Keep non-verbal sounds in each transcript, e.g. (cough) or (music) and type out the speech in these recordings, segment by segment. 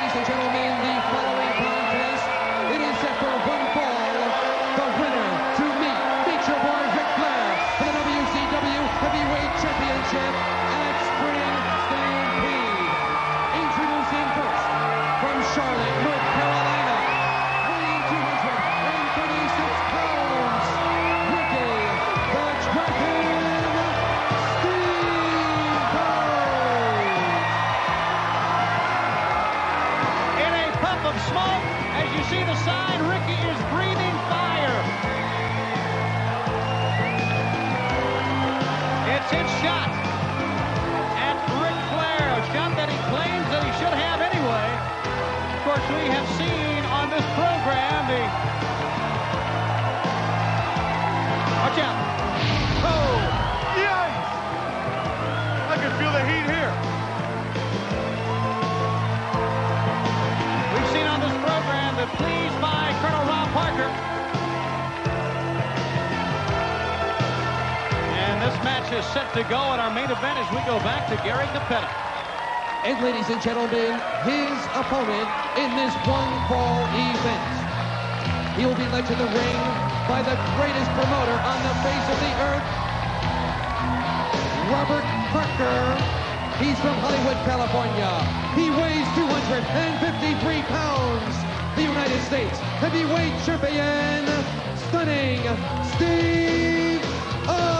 Ladies and gentlemen, the following program. Watch out. Oh! Yikes! I can feel the heat here. We've seen on this program the please by Colonel Rob Parker. And this match is set to go in our main event as we go back to Gary Cappetta. And ladies and gentlemen, his opponent in this one fall event. He will be led to the ring by the greatest promoter on the face of the earth, Robert Parker. He's from Hollywood, California. He weighs 253 pounds. The United States heavyweight champion, stunning Steve Austin.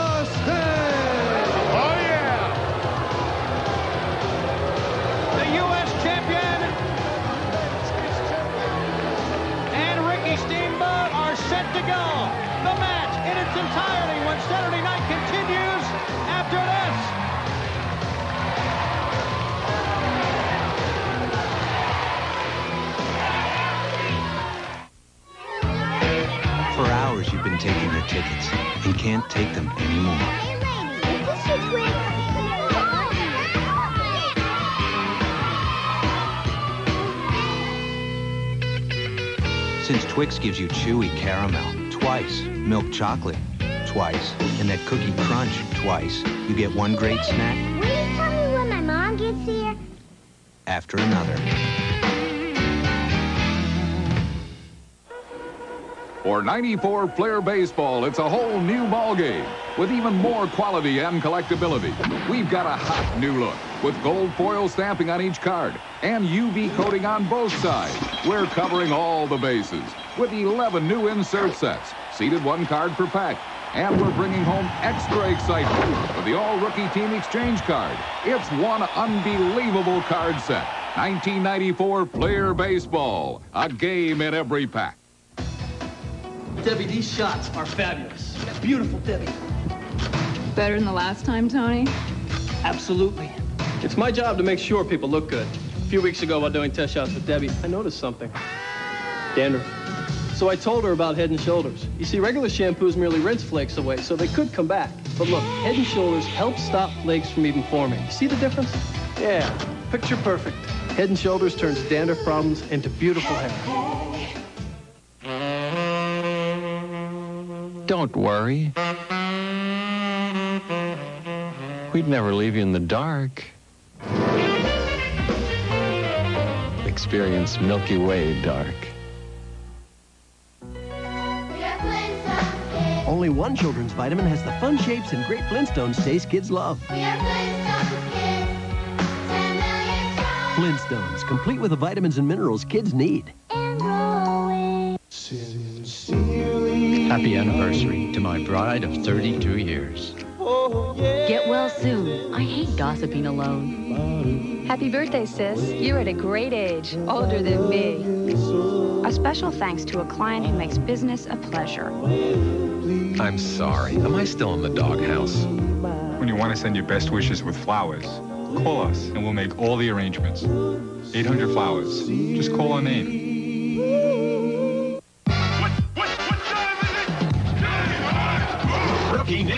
Can't take them anymore. Hey, lady, is this your twin? Since Twix gives you chewy caramel twice, milk chocolate twice, and that cookie crunch twice, you get one great snack Will you tell me when my mom gets here? after another. For 94 Flair Baseball, it's a whole new ballgame with even more quality and collectability. We've got a hot new look with gold foil stamping on each card and UV coating on both sides. We're covering all the bases with 11 new insert sets, seated one card per pack. And we're bringing home extra excitement with the all-rookie team exchange card. It's one unbelievable card set. 1994 Flair Baseball, a game in every pack. Debbie, these shots are fabulous. Beautiful, Debbie. Better than the last time, Tony? Absolutely. It's my job to make sure people look good. A few weeks ago, while doing test shots with Debbie, I noticed something. Dandruff. So I told her about Head and Shoulders. You see, regular shampoos merely rinse flakes away, so they could come back. But look, Head and Shoulders help stop flakes from even forming. You see the difference? Yeah, picture perfect. Head and Shoulders turns dandruff problems into beautiful hair. Don't worry. We'd never leave you in the dark. Experience Milky Way dark. Only one children's vitamin has the fun shapes and great Flintstones taste kids love. Flintstones, complete with the vitamins and minerals kids need. Happy anniversary to my bride of 32 years. Get well soon. I hate gossiping alone. Happy birthday, sis. You're at a great age, older than me. A special thanks to a client who makes business a pleasure. I'm sorry. Am I still in the doghouse? When you want to send your best wishes with flowers, call us and we'll make all the arrangements. 800 Flowers. Just call our name.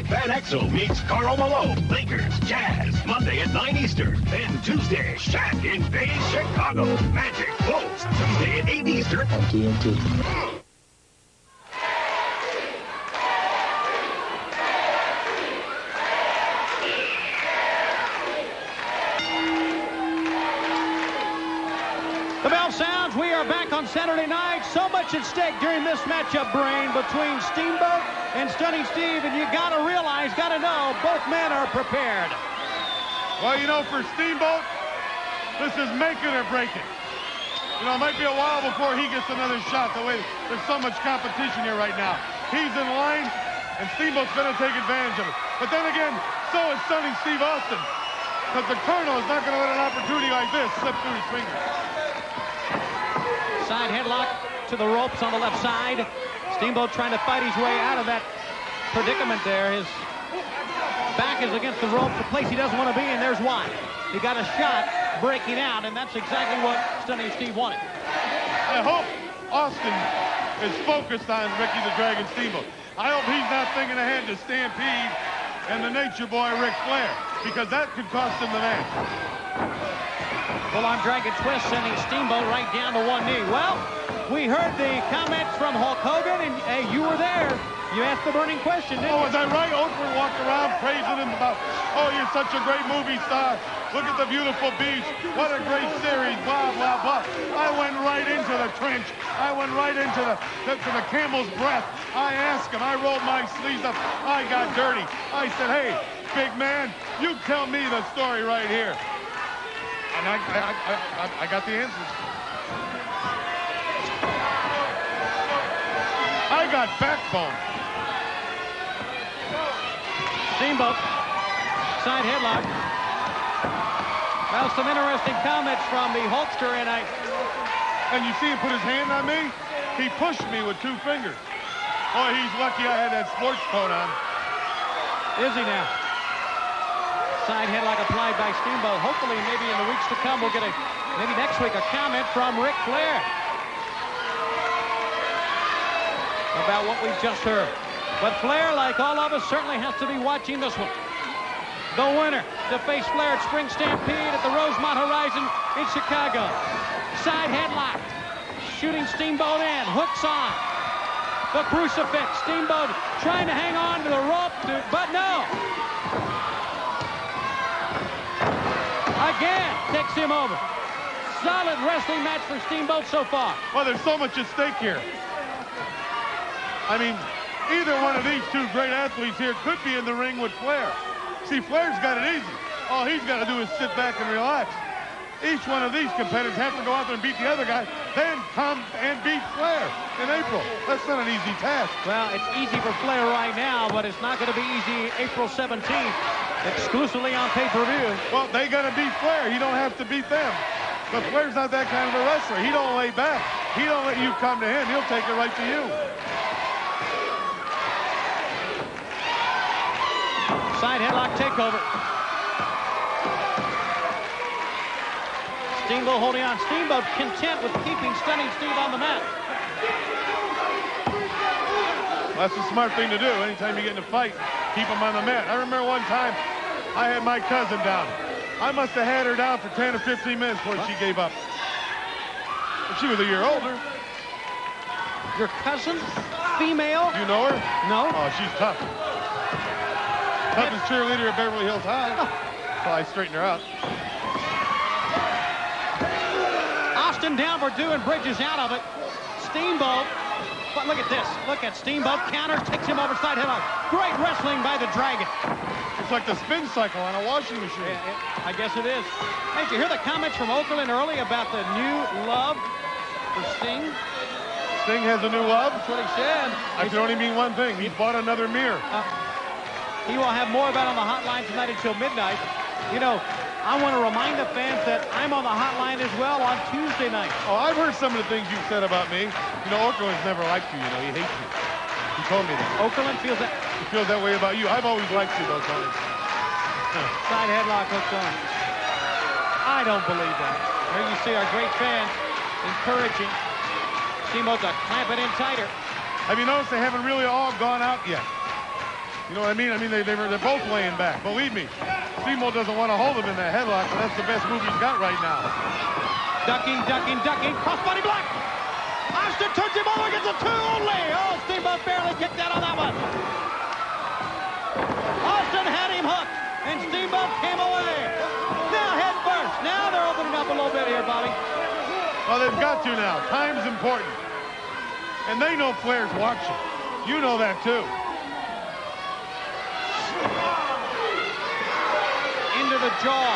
Van Exel meets Karl Malone, Lakers, Jazz, Monday at 9 Eastern. Then Tuesday, Shaq in Vegas, Chicago. Magic, Bulls, Tuesday at 8 Eastern. On TNT. Saturday night. So much at stake during this matchup, Brain, between Steamboat and Stunning Steve. And you got to realize, got to know, both men are prepared. Well, you know, for Steamboat, this is make it or break it. You know, it might be a while before he gets another shot. The way there's so much competition here right now. He's in line, and Steamboat's going to take advantage of it. But then again, so is Stunning Steve Austin. Because the Colonel is not going to let an opportunity like this slip through his fingers. Side headlock to the ropes on the left side. Steamboat trying to fight his way out of that predicament there. His back is against the ropes, the place he doesn't want to be, and there's why. He got a shot breaking out, and that's exactly what Stunning Steve wanted. I hope Austin is focused on Ricky the Dragon Steamboat. I hope he's not thinking ahead to Stampede and the Nature Boy Ric Flair, because that could cost him the match. Full on Dragon Twist sending Steamboat right down to one knee. Well, we heard the comments from Hulk Hogan, and hey, you were there. You asked the burning question, didn't oh, you? was I right? Oprah walked around praising him about, oh, you're such a great movie star. Look at the beautiful beach. What a great series, blah, blah, blah. I went right into the trench. I went right into the, to, to the camel's breath. I asked him. I rolled my sleeves up. I got dirty. I said, hey, big man, you tell me the story right here. And I, I, I, I, I got the answers. I got backbone. Steamboat. Side headlock. Well, some interesting comments from the Hulkster, and I... And you see him put his hand on me? He pushed me with two fingers. Oh, he's lucky I had that sports coat on. Is he now? Side headlock applied by Steamboat. Hopefully, maybe in the weeks to come, we'll get a, maybe next week, a comment from Ric Flair about what we've just heard. But Flair, like all of us, certainly has to be watching this one. The winner to face Flair at Spring Stampede at the Rosemont Horizon in Chicago. Side headlock. Shooting Steamboat in. Hooks on. The crucifix. Steamboat trying to hang on to the rope, to, but no. Again, takes him over. Solid wrestling match for Steamboat so far. Well, there's so much at stake here. I mean, either one of these two great athletes here could be in the ring with Flair. See, Flair's got it easy. All he's got to do is sit back and relax. Each one of these competitors have to go out there and beat the other guy, then come and beat Flair in April. That's not an easy task. Well, it's easy for Flair right now, but it's not going to be easy April 17th, exclusively on pay-per-view. Well, they got to beat Flair. You don't have to beat them. But Flair's not that kind of a wrestler. He don't lay back. He don't let you come to him. He'll take it right to you. Side headlock takeover. Steamboat holding on. Steamboat content with keeping Stunning Steve on the mat. Well, that's a smart thing to do. Anytime you get in a fight, keep him on the mat. I remember one time I had my cousin down. I must have had her down for 10 or 15 minutes before what? she gave up. She was a year older. Your cousin? Female? You know her? No. Oh, she's tough. Toughest cheerleader at Beverly Hills High. Oh. So I straightened her out. Austin down for doing Bridges out of it. Steamboat. But look at this. Look at Steamboat. Counter takes him over side headlock. Great wrestling by the Dragon. It's like the spin cycle on a washing machine. It, I guess it is. Hey, did you hear the comments from Okerlund early about the new love for Sting? Sting has a new love? That's what he said. I can only mean one thing. He's bought another mirror. Uh, he will have more of that on the hotline tonight until midnight. You know, I want to remind the fans that I'm on the hotline as well on Tuesday night. Oh, I've heard some of the things you've said about me. You know, Okerlund's never liked you, you know. He hates you. He told me that. Okerlund feels that. Feels that way about you. I've always liked you, though, Tony. (laughs) Side headlock hooked on. I don't believe that. Here you see our great fans encouraging Steamboat to clamp it in tighter. Have you noticed they haven't really all gone out yet? You know what I mean? I mean, they, they are both laying back. Believe me, Steamboat doesn't want to hold him in that headlock, but that's the best move he's got right now. Ducking, ducking, ducking, crossbody block. Austin turns him over, gets a two only. Oh, Steamboat barely kicked out on that one. Had him hooked, and Steamboat came away. Now head first. Now they're opening up a little bit here, Bobby. Well, they've got to now. Time's important. And they know Flair's watching. You know that too. Into the jaw.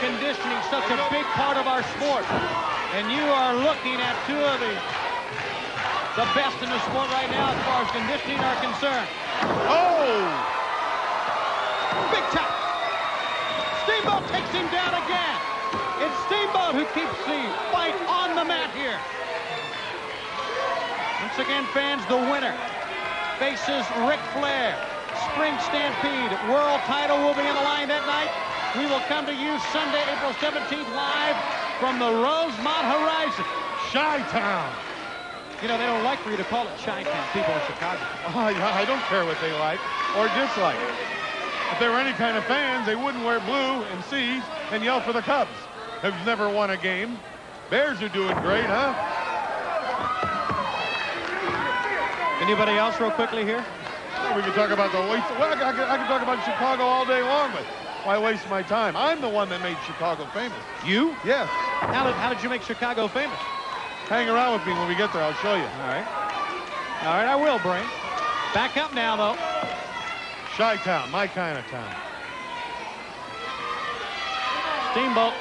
Conditioning such a big part of our sport. And you are looking at two of the the best in the sport right now as far as conditioning are concerned. Oh! Big tap. Steamboat takes him down again. It's Steamboat who keeps the fight on the mat here. Once again, fans, the winner faces Ric Flair. Spring Stampede World title will be on the line that night. We will come to you Sunday, April 17th, live from the Rosemont Horizon. Chi-Town. You know, they don't like for you to call it Chi-Town, people in Chicago. Oh, (laughs) yeah, I don't care what they like or dislike. If they were any kind of fans, they wouldn't wear blue and C's and yell for the Cubs, who've never won a game. Bears are doing great, huh? Anybody else real quickly here? Well, we could talk about the waste. Well, I, could, I could talk about Chicago all day long, but why waste my time? I'm the one that made Chicago famous. You? Yes. How did, how did you make Chicago famous? Hang around with me when we get there. I'll show you. All right. All right, I will, Brain. Back up now, though. Chi-Town, my kind of town. Steamboat.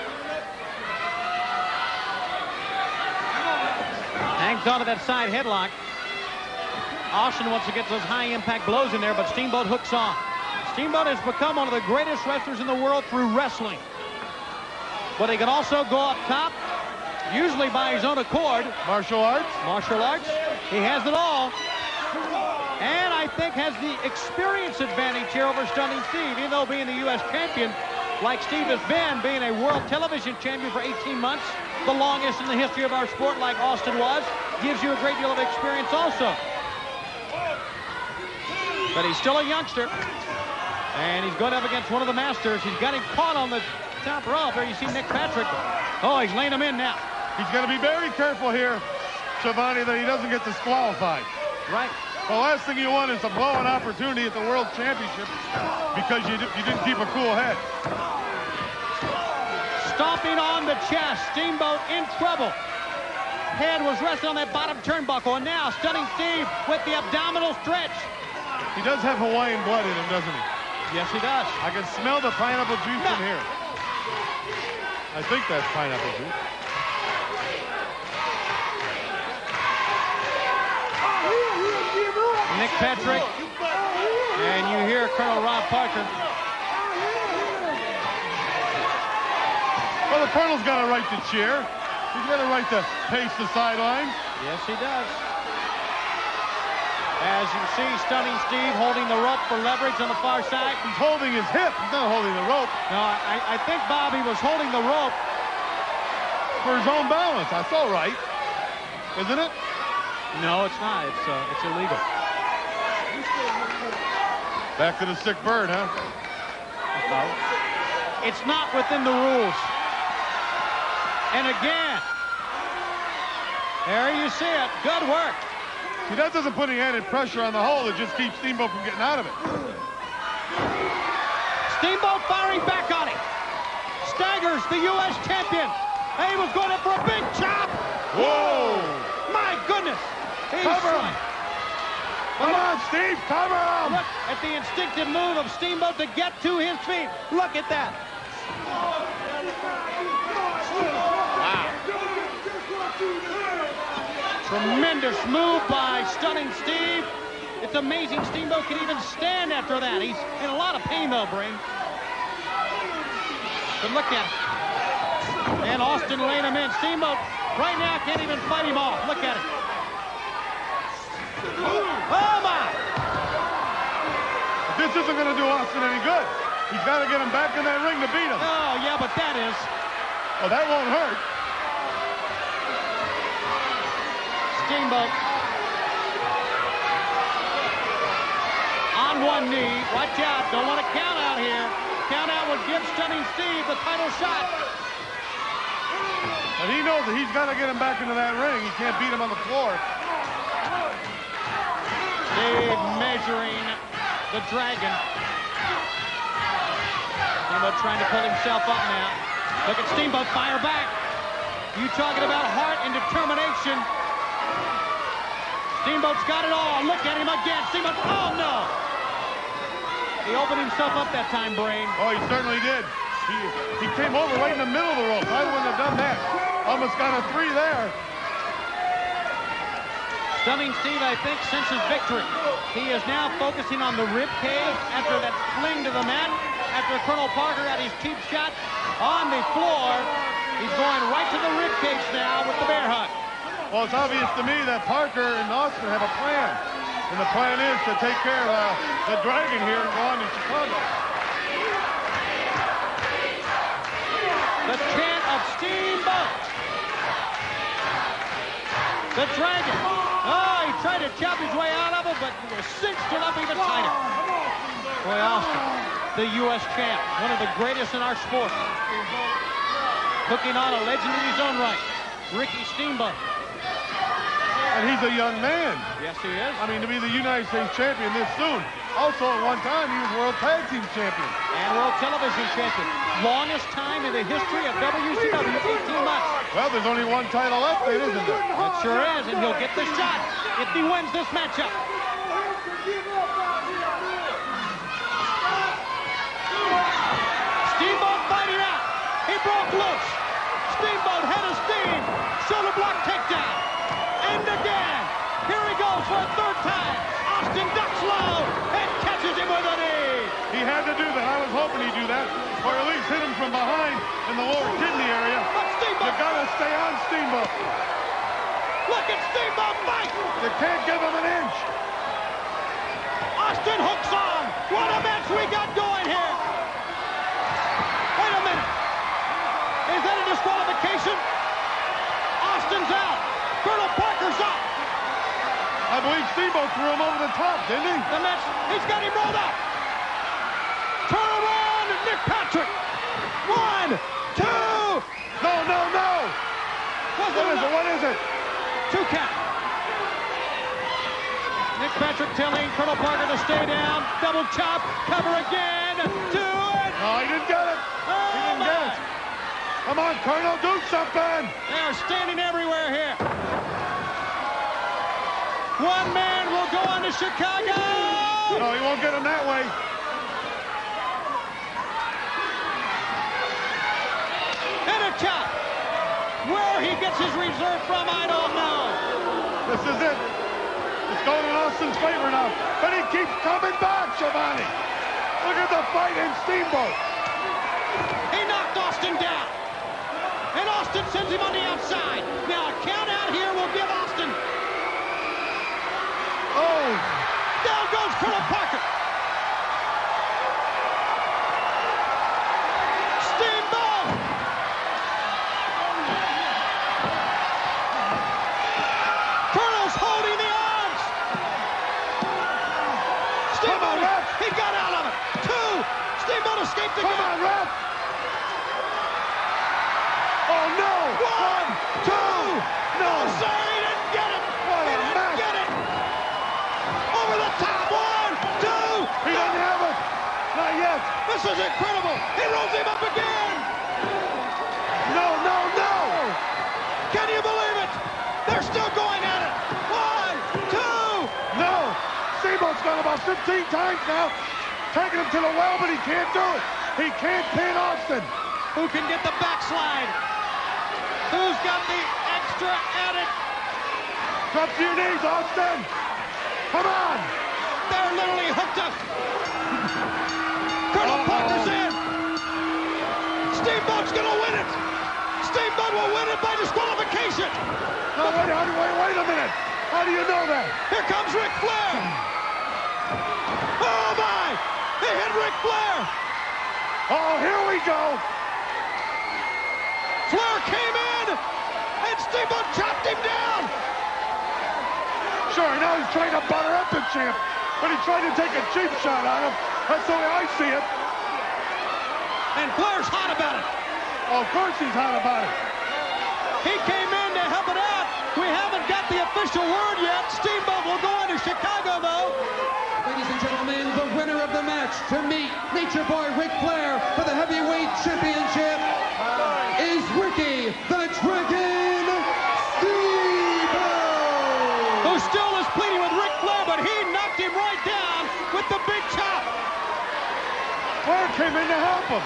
Hangs on to that side headlock. Austin wants to get those high-impact blows in there, but Steamboat hooks on. Steamboat has become one of the greatest wrestlers in the world through wrestling. But he can also go up top, usually by his own accord. Martial arts? Martial arts. He has it all. Think has the experience advantage here over Stunning Steve, even though being the U.S. champion, like Steve has been, being a world television champion for 18 months, the longest in the history of our sport like Austin was, gives you a great deal of experience also. But he's still a youngster. And he's going up against one of the masters. He's got him caught on the top rope. There you see Nick Patrick. Oh, he's laying him in now. He's got to be very careful here, Schiavone, that he doesn't get disqualified. Right. The last thing you want is to blow an opportunity at the World Championship because you, you didn't keep a cool head. Stomping on the chest. Steamboat in trouble. Head was resting on that bottom turnbuckle. And now Stunning Steve with the abdominal stretch. He does have Hawaiian blood in him, doesn't he? Yes, he does. I can smell the pineapple juice No. from here. I think that's pineapple juice. Nick Patrick. And you hear Colonel Rob Parker. Well, the Colonel's got a right to cheer. He's got a right to pace the sidelines. Yes, he does. As you see, Stunning Steve holding the rope for leverage on the far side. He's holding his hip. He's not holding the rope No, I, I think Bobby was holding the rope. for his own balance. That's all right. Isn't it? No, it's not. It's uh, it's illegal. Back to the sick bird, huh? No. It's not within the rules. And again, there you see it. Good work. See, that doesn't put any added pressure on the hole. It just keeps Steamboat from getting out of it. Steamboat firing back on it. Staggers the U.S. champion. And he was going up for a big chop. Whoa! My goodness. He's Cover him. Come on, Steve, cover him! Look at the instinctive move of Steamboat to get to his feet. Look at that. Wow. Tremendous move by Stunning Steve. It's amazing Steamboat can even stand after that. He's in a lot of pain though, Brain. But look at it. And Austin laying him in. Steamboat right now can't even fight him off. Look at it. This isn't going to do Austin any good. He's got to get him back in that ring to beat him. Oh yeah, but that is. Oh, that won't hurt. Steamboat. On one knee. Watch out. Don't want to count out here. Count out would give Stunning Steve the title shot. But he knows that he's got to get him back into that ring. He can't beat him on the floor. Steve measuring the dragon. Steamboat trying to pull himself up now. Look at Steamboat fire back. You talking about heart and determination. Steamboat's got it all. Look at him again. Steamboat, oh no! He opened himself up that time, Brain. Oh, he certainly did. He, he came over right in the middle of the rope. I wouldn't have done that. Almost got a three there. Stunning Steve, I think, since his victory. He is now focusing on the rib cage after that fling to the mat. After Colonel Parker got his cheap shot on the floor, he's going right to the rib cage now with the bear hug. Well, it's obvious to me that Parker and Austin have a plan. And the plan is to take care of uh, the Dragon here and go on to Chicago. The chant of Steamboat. The Dragon. Oh, he tried to chop his way out of it, but was cinched it up even tighter. Roy Austin, the U.S. champ, one of the greatest in our sport. Cooking on a legend in his own right, Ricky Steamboat. And he's a young man. Yes, he is. I mean, to be the United States champion this soon. Also, at one time, he was World Tag Team Champion. And World Television Champion. Longest time in the history of WCW, 18 months. Well, there's only one title left then, isn't there? It sure is, and he'll get the shot if he wins this matchup. Steamboat fighting out. He broke loose. Steamboat head of steam. Shoulder block takedown. And again. Here he goes for a third time. Austin ducks low and catches him with a knee. He had to do that. I was hoping he'd do that. Or at least hit him from behind in the lower kidney area. You gotta stay on Steamboat. Look at Steamboat fight. You can't give him an inch. Austin hooks on. What a match we got going here. Wait a minute. Is that a disqualification? Austin's out. Colonel Parker's up. I believe Steamboat threw him over the top, didn't he? The match, he's got him rolled up. Turn around, Nick Patrick. One, two. No, no, no. What is it? What is it? Two count. Nick Patrick telling Colonel Parker to stay down. Double chop. Cover again. Do it. No, he didn't get it. Oh, he didn't my. get it. Come on, Colonel, do something. They are standing everywhere here. One man will go on to Chicago. No, he won't get him that way. And a chop. Where he gets his reserve from, I don't know. This is it. It's going in Austin's favor now. But he keeps coming back, Giovanni. Look at the fight in Steamboat. He knocked Austin down. And Austin sends him on the outside. Now a count out here will give Austin. Oh, Down goes Colonel Parker. Steamboat. Colonel's holding the arms. Steamboat, Come on, ref. he got out of it. Two. Steamboat escaped come again. on, ref. Oh, no. One, two. No. sir, he didn't get it. What he a didn't match. get it. Over the top. One, two. He doesn't have it. Not yet. This is incredible. He rolls him up again. No, no, no. Can you believe it? They're still going at it. One, two. No. Steamboat's gone about 15 times now. Taking him to the well, but he can't do it. He can't pin Austin. Who can get the backslide? Got the extra added? Drop to your knees, Austin. Come on. They're literally hooked up. Colonel Uh-oh. Parker's in. Steamboat's gonna win it. Steamboat will win it by disqualification. No, wait, how do- wait, wait a minute. How do you know that? Here comes Ric Flair. Oh my! He hit Ric Flair. Oh, here we go. Flair came in, Steamboat chopped him down. Sure, now he's trying to butter up the champ, but he tried to take a cheap shot on him. That's the way I see it. And Flair's hot about it. Oh, of course he's hot about it. He came in to help it out. We haven't got the official word yet. Steamboat will go into Chicago, though. Ladies and gentlemen, the winner of the match to meet Nature Boy Ric Flair for the heavyweight championship is Ricky the Dragon him right down with the big chop. Flair came in to help him.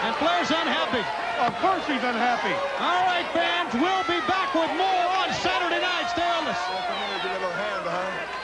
And Flair's unhappy. Of course he's unhappy. All right, fans, we'll be back with more on Saturday night. Stay on this.